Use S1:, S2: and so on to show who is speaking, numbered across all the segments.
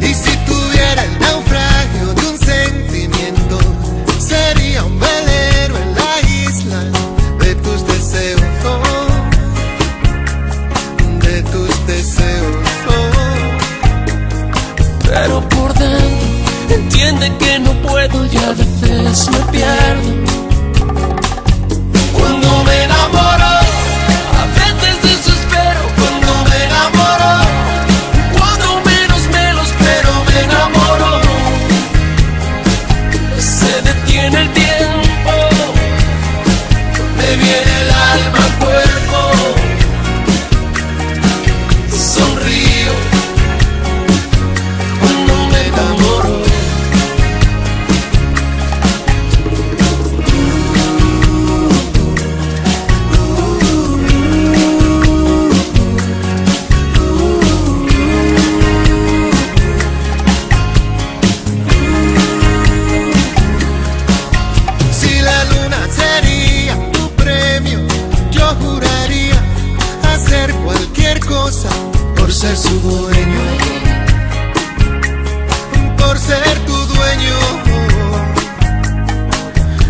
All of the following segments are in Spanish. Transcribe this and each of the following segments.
S1: Y
S2: si tuviera el naufragio de un sentimiento, sería un velero en la isla de tus deseos, de tus deseos. Oh.
S1: Pero por dentro entiende que no puedo y a veces me pierdo
S2: ser su dueño, por ser tu dueño.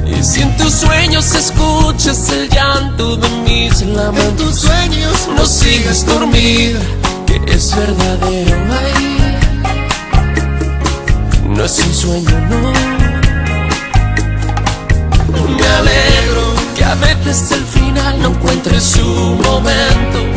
S1: Y si en tus sueños escuchas el llanto de mis lamentos, en
S2: tus sueños
S1: no sigas dormida, que es verdadero. ahí, no es un sueño, no me alegro que a veces el final no encuentre su momento.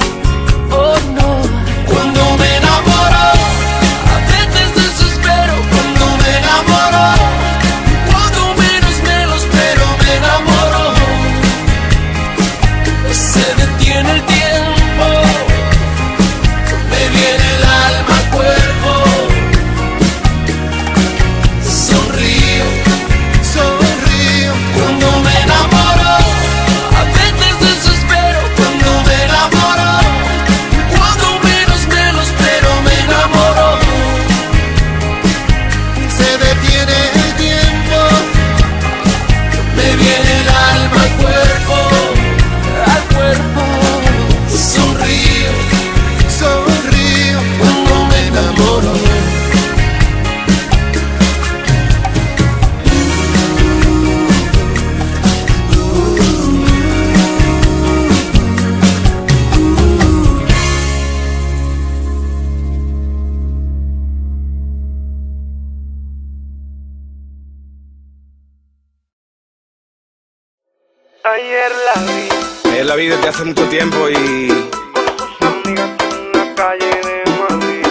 S3: la
S4: vida desde hace mucho tiempo y.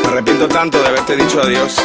S4: Me arrepiento tanto de haberte dicho adiós.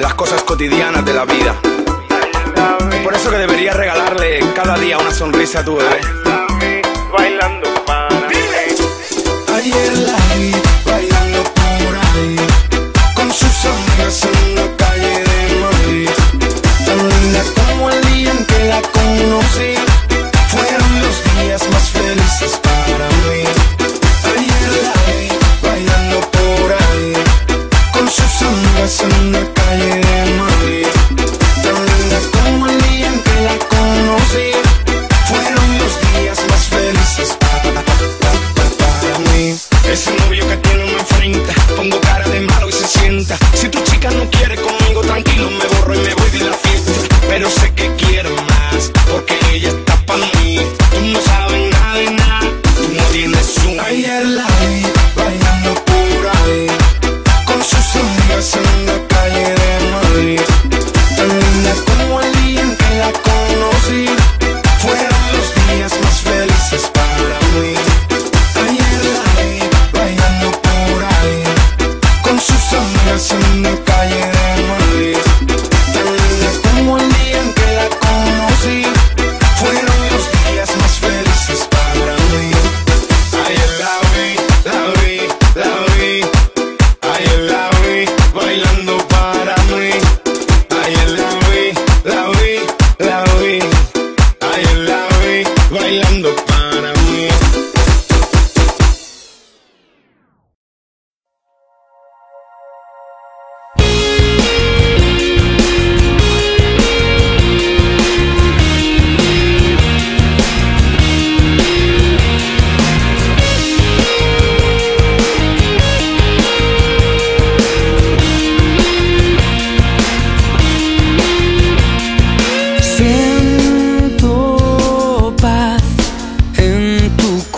S4: las cosas cotidianas de la vida. Por eso que deberías regalarle cada día una sonrisa a tu bebé.
S3: Bailando para
S2: Ayer la vi bailando por ahí.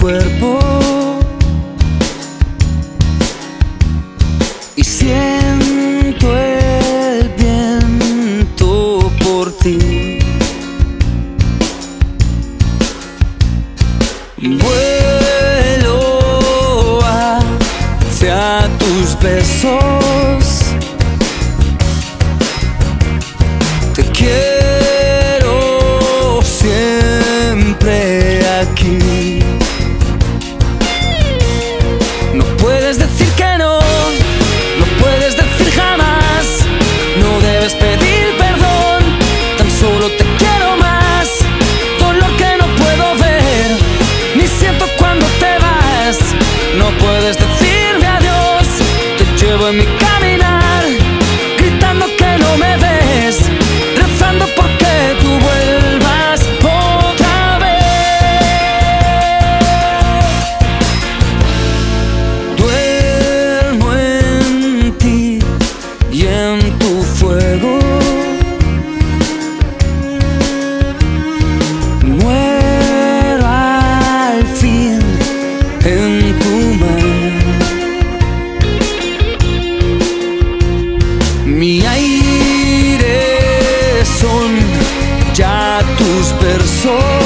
S5: cuerpo y siento el viento por ti. Vuelo hacia tus besos. Te quiero siempre aquí. me. persona.